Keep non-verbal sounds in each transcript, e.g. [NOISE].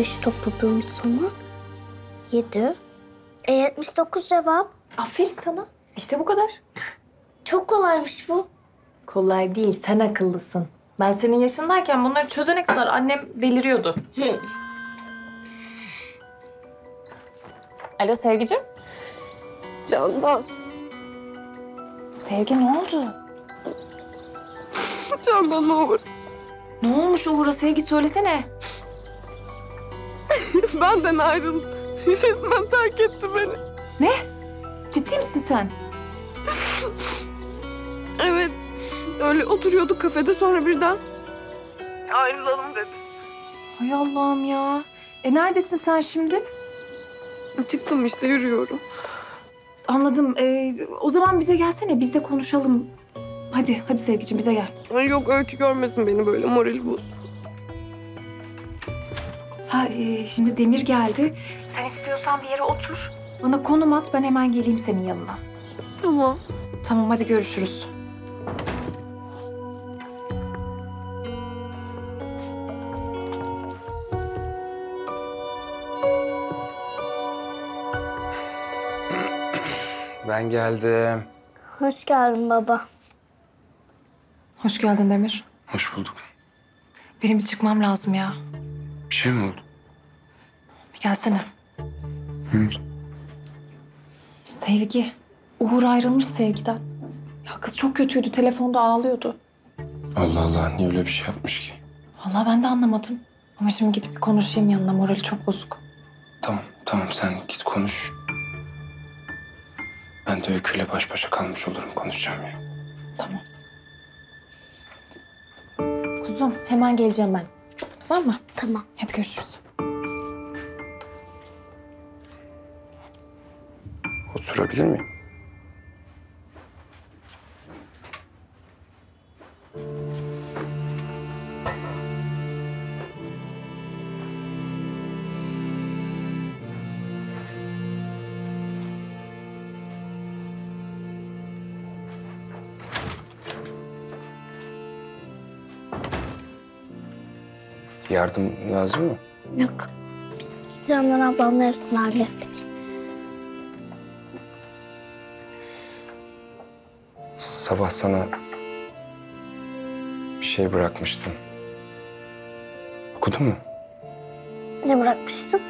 75 topladığımız zaman 7. E 79 cevap. Aferin sana. İşte bu kadar. Çok kolaymış bu. Kolay değil, sen akıllısın. Ben senin yaşındayken bunları çözene kadar annem deliriyordu. Alo Sevgicim. Candan. Sevgi ne oldu? Candan ne olur. Ne olmuş Uğur'a Sevgi söylesene. [LAUGHS] Benden ayrıldı. Resmen terk etti beni. Ne? Ciddi misin sen? [LAUGHS] Evet. Öyle oturuyorduk kafede sonra birden. Ayrılalım dedi. Hay Allah'ım ya. E neredesin sen şimdi? Çıktım işte yürüyorum. Anladım. E, o zaman bize gelsene biz de konuşalım. Hadi, hadi Sevgicim bize gel. Ay yok öykü görmesin beni böyle morali boz. Ha e, şimdi Demir geldi. Sen istiyorsan bir yere otur. Bana konum at ben hemen geleyim senin yanına. Tamam. Tamam hadi görüşürüz. Ben geldim. Hoş geldin baba. Hoş geldin Demir. Hoş bulduk. Benim bir çıkmam lazım ya. Bir şey mi oldu? Bir gelsene. Hı. Sevgi. Uğur ayrılmış sevgiden. Ya kız çok kötüydü. Telefonda ağlıyordu. Allah Allah niye öyle bir şey yapmış ki? Vallahi ben de anlamadım. Ama şimdi gidip bir konuşayım yanına. Morali çok bozuk. Tamam tamam sen git konuş. Ben de Öykü'yle baş başa kalmış olurum konuşacağım ya. Tamam. Kuzum hemen geleceğim ben. Tamam mı? Tamam. Hadi görüşürüz. Oturabilir miyim? Yardım lazım mı? Yok. Biz Candan ablamla hepsini hallettik. Sabah sana bir şey bırakmıştım. Okudun mu? Ne bırakmıştın?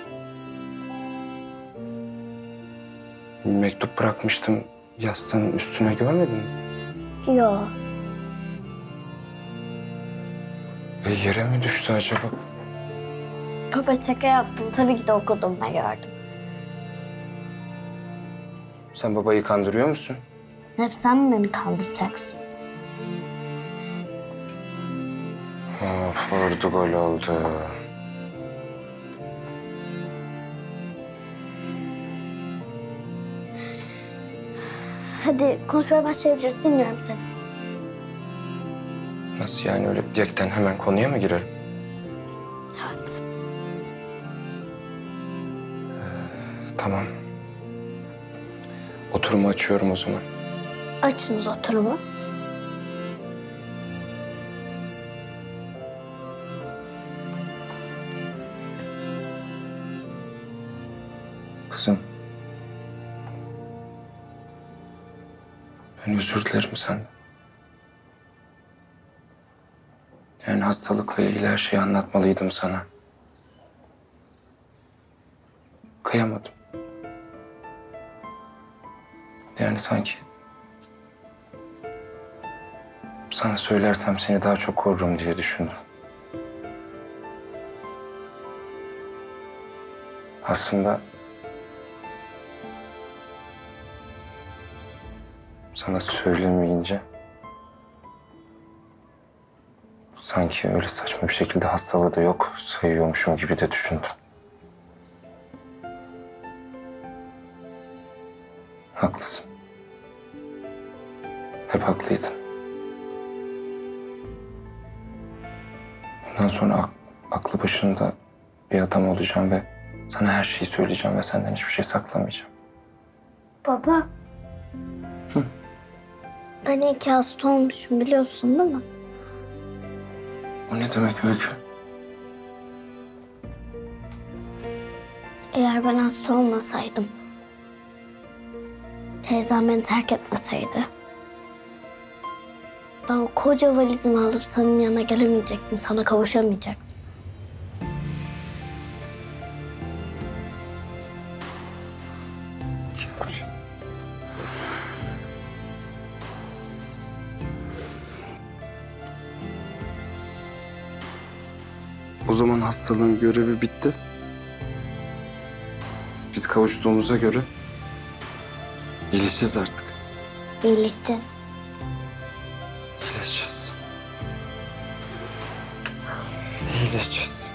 Bir mektup bırakmıştım yastığın üstüne görmedin mi? Yo. E, yere mi düştü acaba? Baba şaka yaptım. Tabii ki de okudum ve gördüm. Sen babayı kandırıyor musun? Hep sen mi beni kandıracaksın? Of, vurdu gol oldu. Hadi konuşmaya başlayabiliriz. Dinliyorum seni. Nasıl yani öyle direkten hemen konuya mı girelim? Evet. Tamam. Oturumu açıyorum o zaman. Açınız oturumu. Kızım. Ben özür dilerim senden. Yani hastalıkla ilgili her şeyi anlatmalıydım sana. Kıyamadım. Yani sanki... Sana söylersem seni daha çok korurum diye düşündüm. Aslında sana söylemeyince sanki öyle saçma bir şekilde hastalığı da yok sayıyormuşum gibi de düşündüm. Haklısın. Hep haklıydın. Bundan sonra ak- aklı başında bir adam olacağım ve sana her şeyi söyleyeceğim ve senden hiçbir şey saklamayacağım. Baba. Ben iyi ki hasta olmuşum biliyorsun değil mi? O ne demek Öykü? Eğer ben hasta olmasaydım, teyzem beni terk etmeseydi, ben o koca valizimi alıp senin yanına gelemeyecektim, sana kavuşamayacaktım. Hastalığın görevi bitti. Biz kavuştuğumuza göre iyileşeceğiz artık. İyileşeceğiz. İyileşeceğiz. İyileşeceğiz.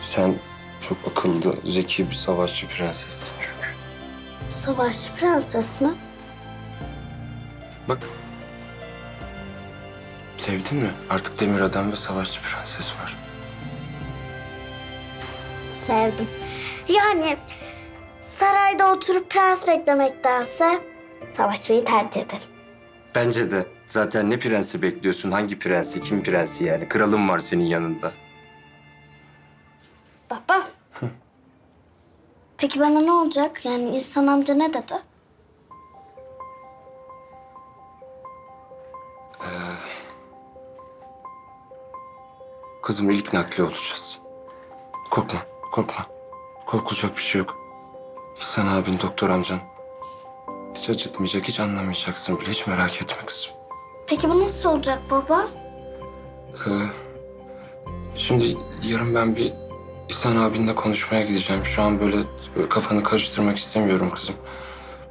Sen çok akıllı, zeki bir savaşçı prensessin çünkü. Savaşçı prenses mi? Sevdin mi? Artık demir adam ve savaşçı prenses var. Sevdim. Yani sarayda oturup prens beklemektense savaşmayı tercih ederim. Bence de. Zaten ne prensi bekliyorsun? Hangi prensi? Kim prensi yani? Kralın var senin yanında. Baba. Peki bana ne olacak? Yani İhsan amca ne dedi? Kızım ilk nakli olacağız. Korkma, korkma. Korkulacak bir şey yok. İhsan abin, doktor amcan. Hiç acıtmayacak, hiç anlamayacaksın bile. Hiç merak etme kızım. Peki bu nasıl olacak baba? Ee, şimdi yarın ben bir İhsan abinle konuşmaya gideceğim. Şu an böyle kafanı karıştırmak istemiyorum kızım.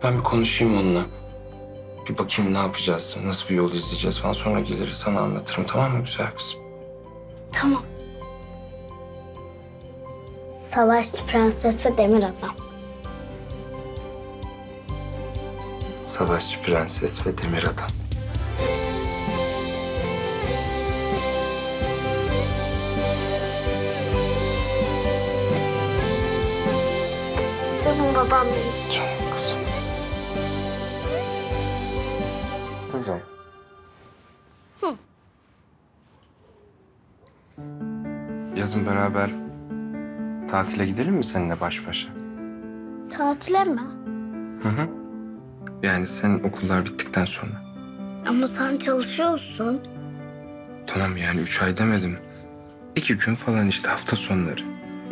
Ben bir konuşayım onunla. Bir bakayım ne yapacağız, nasıl bir yol izleyeceğiz falan. Sonra gelir sana anlatırım tamam mı güzel kızım? Tamam. Savaşçı prenses ve demir adam. Savaşçı prenses ve demir adam. Canım babam benim. Canım kızım. Kızım. Yazın beraber tatile gidelim mi seninle baş başa? Tatile mi? Hı hı. Yani senin okullar bittikten sonra. Ama sen çalışıyorsun. Tamam yani üç ay demedim. İki gün falan işte hafta sonları.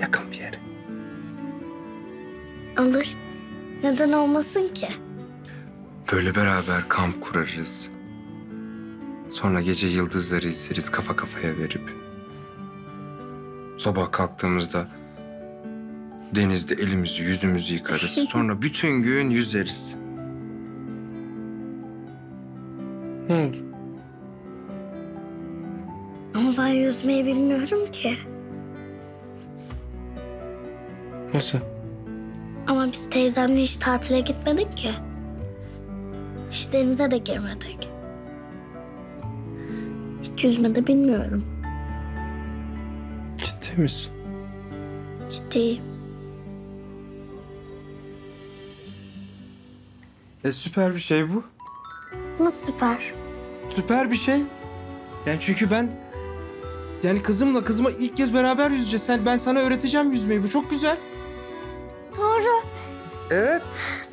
Yakın bir yere. Alır. Neden olmasın ki? Böyle beraber kamp kurarız. Sonra gece yıldızları izleriz kafa kafaya verip. Sabah kalktığımızda denizde elimizi yüzümüzü yıkarız. [LAUGHS] Sonra bütün gün yüzeriz. Ne oldu? Ama ben yüzmeyi bilmiyorum ki. Nasıl? Ama biz teyzemle hiç tatile gitmedik ki. Hiç denize de girmedik. Hiç yüzme de bilmiyorum. Ciddi misin? Ciddiyim. E süper bir şey bu. Nasıl süper? Süper bir şey. Yani çünkü ben yani kızımla kızıma ilk kez beraber yüzeceğiz. Sen ben sana öğreteceğim yüzmeyi. Bu çok güzel. Doğru. Evet.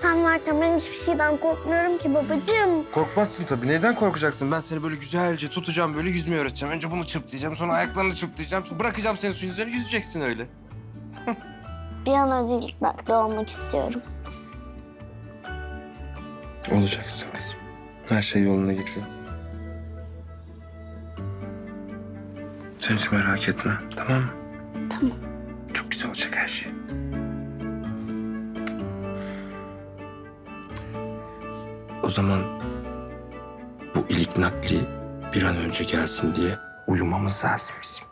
Sen varken ben hiçbir şeyden korkmuyorum ki babacığım. Korkmazsın tabii. Neden korkacaksın? Ben seni böyle güzelce tutacağım, böyle yüzmeyi öğreteceğim. Önce bunu çırptıracağım, sonra ayaklarını çırptıracağım. Sonra bırakacağım seni suyun üzerine, yüzeceksin öyle. Bir an önce ilk nakli olmak istiyorum. Olacaksın kızım. Her şey yoluna giriyor. Sen hiç merak etme tamam mı? Tamam. Çok güzel olacak her şey. O zaman bu ilik nakli bir an önce gelsin diye uyumamız lazım bizim.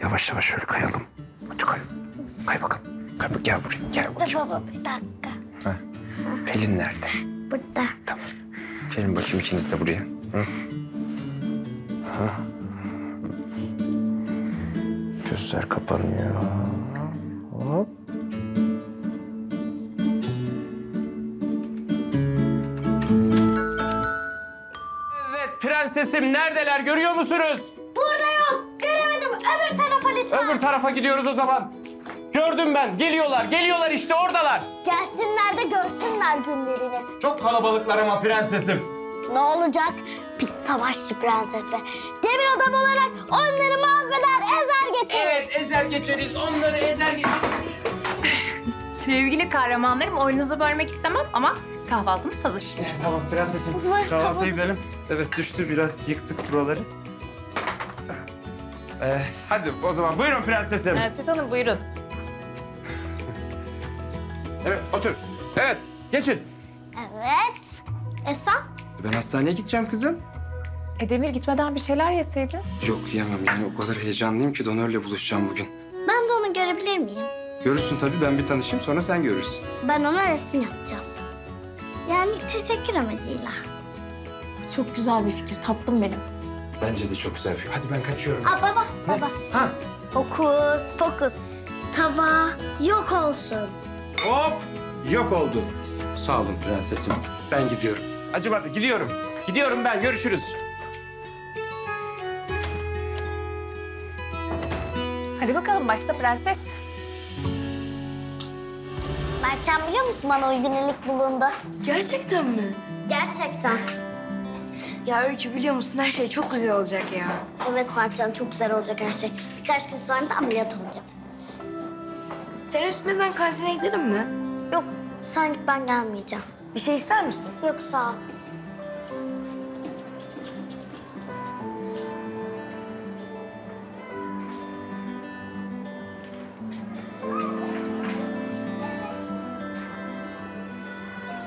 Yavaş yavaş şöyle kayalım. Hadi kay. Kay bakalım. Kay bak gel buraya. Gel bakayım. baba bir dakika. Pelin nerede? Burada. Tamam. Gelin bakayım ikiniz de buraya. Hı? Hı. Gözler kapanıyor. Prensesim neredeler görüyor musunuz? Burada yok. Göremedim. Öbür tarafa lütfen. Öbür tarafa gidiyoruz o zaman. Gördüm ben. Geliyorlar, geliyorlar işte oradalar. Gelsinler de görsünler günlerini. Çok kalabalıklar ama prensesim. Ne olacak? Biz savaşçı prenses ve demir adam olarak onları mahveder, ezer geçeriz. Evet, ezer geçeriz. Onları ezer geçeriz. Sevgili kahramanlarım oyununuzu bölmek istemem ama kahvaltımız hazır. Tamam prensesim. Kahvaltıya tamam. gidelim. Evet düştü biraz yıktık buraları. Ee, hadi o zaman buyurun prensesim. Ee, Siz hanım buyurun. Evet otur. Evet geçin. Evet. E sen? Ben hastaneye gideceğim kızım. E Demir gitmeden bir şeyler yeseydin. Yok yemem yani o kadar heyecanlıyım ki donörle buluşacağım bugün. Ben de onu görebilir miyim? Görürsün tabii ben bir tanışayım sonra sen görürsün. Ben ona resim yapacağım. Teşekkür amacıyla. Çok güzel bir fikir tatlım benim. Bence de çok güzel bir fikir. Hadi ben kaçıyorum. Aa baba, baba. Ha. Fokus, fokus. Tava yok olsun. Hop. Yok oldu. Sağ olun prensesim. Ben gidiyorum. Acımadı gidiyorum. Gidiyorum ben görüşürüz. Hadi bakalım başla prenses. Mertcan biliyor musun bana uygun iyilik bulundu. Gerçekten mi? Gerçekten. Ya Öykü biliyor musun her şey çok güzel olacak ya. Evet Mertcan çok güzel olacak her şey. Birkaç gün sonra da ameliyat olacağım. Sen üstmeden kansere gidelim mi? Yok sen git ben gelmeyeceğim. Bir şey ister misin? Yok sağ ol.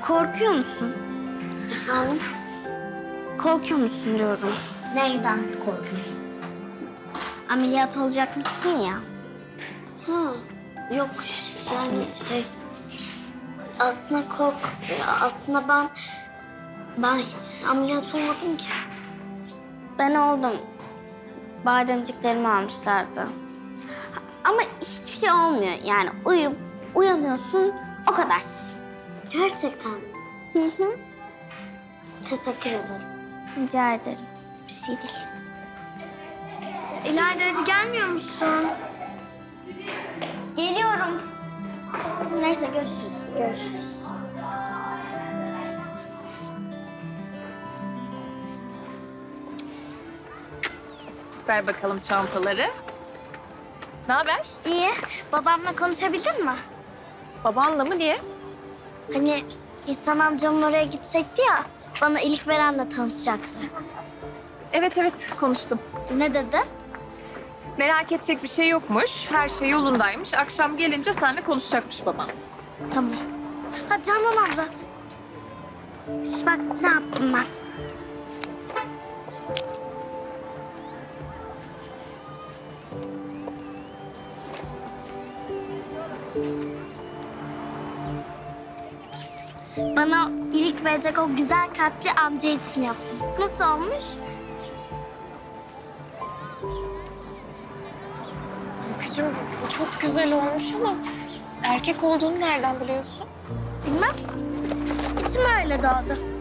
Korkuyor musun? Efendim? Korkuyor musun diyorum. Neyden korkuyorsun? Ameliyat olacakmışsın ya. Ha, yok yani şey... Aslında kork... Aslında ben... Ben hiç ameliyat olmadım ki. Ben oldum. Bademciklerimi almışlardı. Ama hiçbir şey olmuyor. Yani uyup uyanıyorsun o kadar. Gerçekten Hı hı. Teşekkür ederim. Rica ederim. Bir şey değil. İlayda hadi gelmiyor musun? Geliyorum. Neyse görüşürüz. Görüşürüz. Ver bakalım çantaları. Ne haber? İyi. Babamla konuşabildin mi? Babanla mı diye? Hani İhsan amcamın oraya gidecekti ya. Bana ilk verenle tanışacaktı. Evet evet konuştum. Ne dedi? Merak edecek bir şey yokmuş. Her şey yolundaymış. Akşam gelince seninle konuşacakmış baban. Tamam. Ha Canan abla. Şş, bak ne yaptım ben. Bana ilk verecek o güzel kalpli amca için yaptım. Nasıl olmuş? Öykücüğüm bu çok güzel olmuş ama erkek olduğunu nereden biliyorsun? Bilmem. İçim öyle doğdu.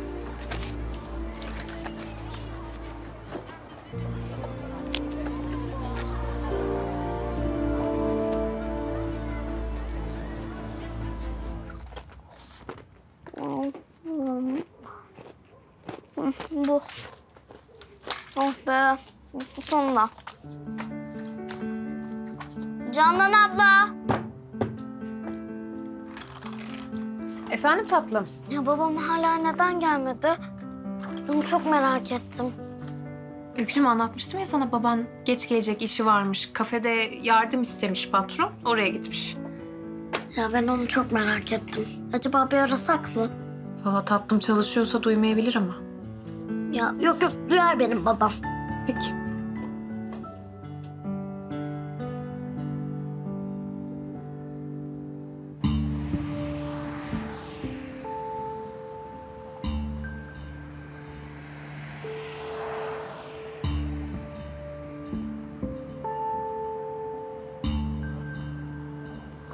Bu. Oh be. Sonunda. Canan abla. Efendim tatlım? Ya babam hala neden gelmedi? Onu çok merak ettim. Öykücüğüm anlatmıştım ya sana baban geç gelecek işi varmış. Kafede yardım istemiş patron. Oraya gitmiş. Ya ben onu çok merak ettim. Acaba bir arasak mı? Valla tatlım çalışıyorsa duymayabilir ama. Ya yok yok duyar benim babam. Peki.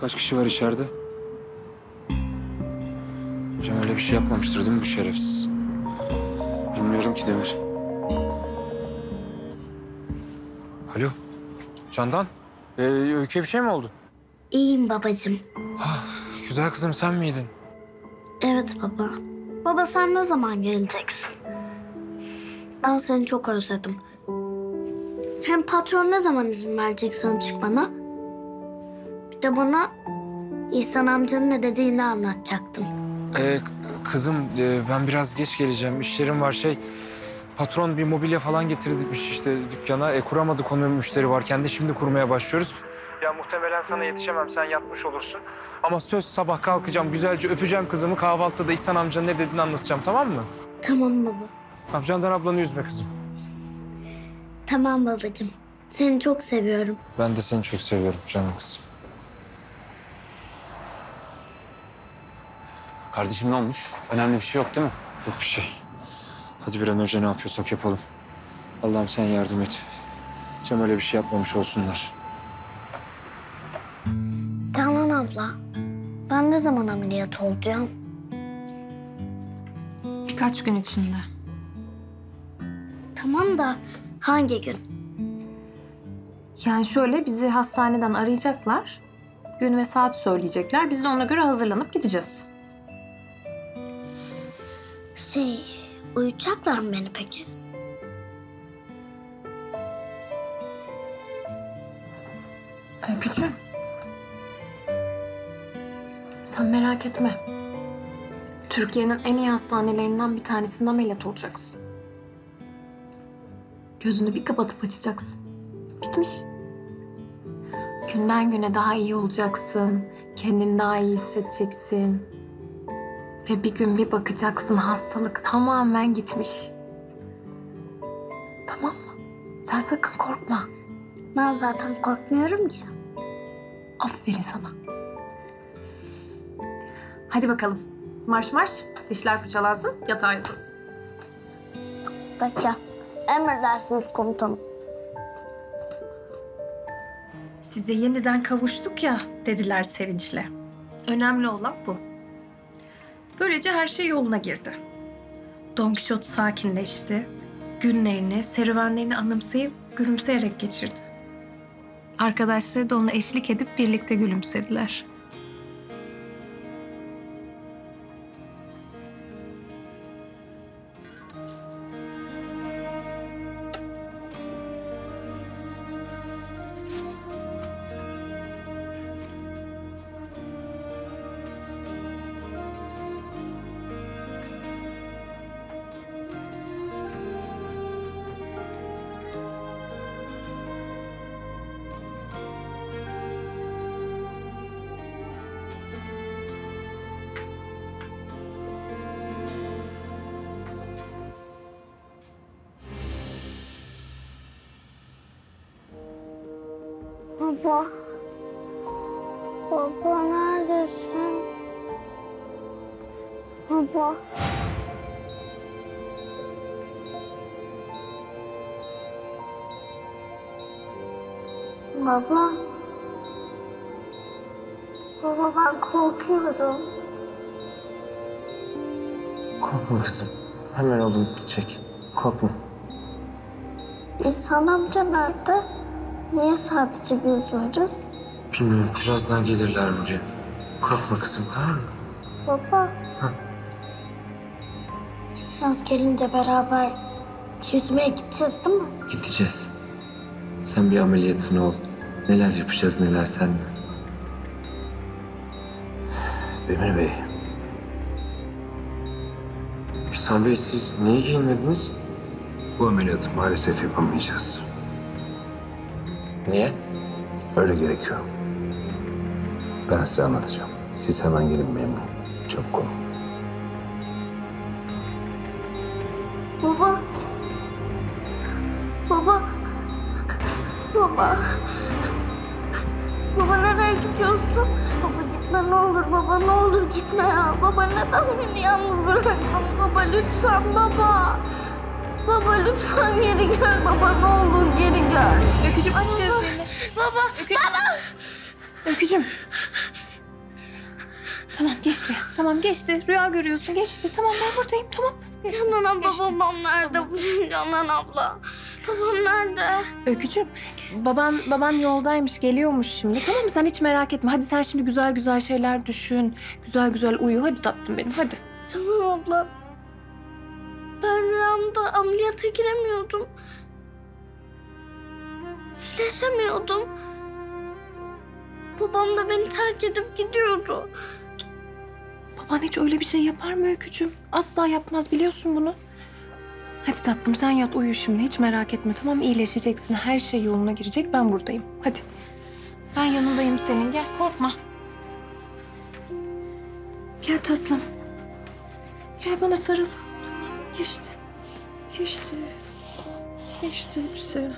Kaç kişi var içeride? Hocam öyle bir şey yapmamıştır değil mi bu şerefsiz? Bilmiyorum ki Demir. Alo. Candan. Ee, Öykü'ye bir şey mi oldu? İyiyim babacığım. Güzel kızım sen miydin? Evet baba. Baba sen ne zaman geleceksin? Ben seni çok özledim. Hem patron ne zaman izin verecek sana çıkmana? Bir de bana İhsan amcanın ne dediğini anlatacaktın. Ee, kızım e, ben biraz geç geleceğim. İşlerim var şey. Patron bir mobilya falan getirmiş işte dükkana. E, kuramadık onu müşteri varken de şimdi kurmaya başlıyoruz. Ya muhtemelen sana yetişemem sen yatmış olursun. Ama söz sabah kalkacağım güzelce öpeceğim kızımı kahvaltıda da İhsan amcanın ne dediğini anlatacağım tamam mı? Tamam baba. Tamam Candan ablanı üzme kızım. Tamam babacığım. Seni çok seviyorum. Ben de seni çok seviyorum canım kızım. Kardeşim ne olmuş? Önemli bir şey yok değil mi? Yok bir şey. Hadi bir an önce ne yapıyorsak yapalım. Allah'ım sen yardım et. Cem öyle bir şey yapmamış olsunlar. Canan abla. Ben ne zaman ameliyat olacağım? Birkaç gün içinde. Tamam da hangi gün? Yani şöyle bizi hastaneden arayacaklar. Gün ve saat söyleyecekler. Biz de ona göre hazırlanıp gideceğiz. Şey, uyutacaklar mı beni peki? Öykücüğüm. Sen merak etme. Türkiye'nin en iyi hastanelerinden bir tanesinde ameliyat olacaksın. Gözünü bir kapatıp açacaksın. Bitmiş. Günden güne daha iyi olacaksın. Kendini daha iyi hissedeceksin. Ve bir gün bir bakacaksın hastalık tamamen gitmiş. Tamam mı? Sen sakın korkma. Ben zaten korkmuyorum ki. Aferin sana. Hadi bakalım. Marş marş. Dişler fırçalansın, yatağa yatılsın. Bekle. Emredersiniz komutanım. Size yeniden kavuştuk ya dediler sevinçle. Önemli olan bu. Böylece her şey yoluna girdi. Don Kişot sakinleşti. Günlerini, serüvenlerini anımsayıp gülümseyerek geçirdi. Arkadaşları da ona eşlik edip birlikte gülümsediler. Baba. Baba neredesin? Baba. Baba. Baba ben korkuyorum. Korkma kızım. Hemen olup bitecek. Korkma. İhsan amca nerede? Niye sadece biz varız? Bilmiyorum birazdan gelirler buraya. Korkma kızım tamam mı? Baba. Yaz gelince beraber yüzmeye gideceğiz değil mi? Gideceğiz. Sen bir ameliyatın ol. Neler yapacağız neler senle. Demir Bey, İhsan Bey siz niye giyinmediniz? bu ameliyatı maalesef yapamayacağız. Niye? Öyle gerekiyor. Ben size anlatacağım. Siz hemen gelin memnun. Çabuk olun. Baba. Baba. Baba. Baba nereye gidiyorsun? Baba gitme ne olur baba ne olur gitme ya. Baba neden beni yalnız bıraktın? Baba lütfen baba. Baba lütfen geri gel baba ne olur geri gel. Öykücüm aç gözlerini. Baba. Baba. Öykücüm. Tamam geçti. Tamam geçti. Rüya görüyorsun geçti. Tamam ben buradayım tamam. Geçti. Canan geçti. babam nerede? Canan abla. Babam nerede? Öykücüm baban baban yoldaymış, geliyormuş şimdi. Tamam mı? Sen hiç merak etme. Hadi sen şimdi güzel güzel şeyler düşün. Güzel güzel uyu. Hadi tatlım benim, hadi. Tamam abla. Ben rüyamda ameliyata giremiyordum. İyileşemiyordum. Babam da beni terk edip gidiyordu. Baban hiç öyle bir şey yapar mı Öykücüğüm? Asla yapmaz biliyorsun bunu. Hadi tatlım sen yat uyu şimdi. Hiç merak etme tamam? İyileşeceksin. Her şey yoluna girecek. Ben buradayım. Hadi. Ben yanındayım senin. Gel korkma. Gel tatlım. Gel bana sarıl. Geçti. Geçti. Geçti hepsi.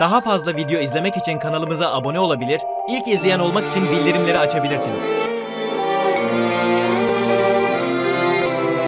Daha fazla video izlemek için kanalımıza abone olabilir, ilk izleyen olmak için bildirimleri açabilirsiniz.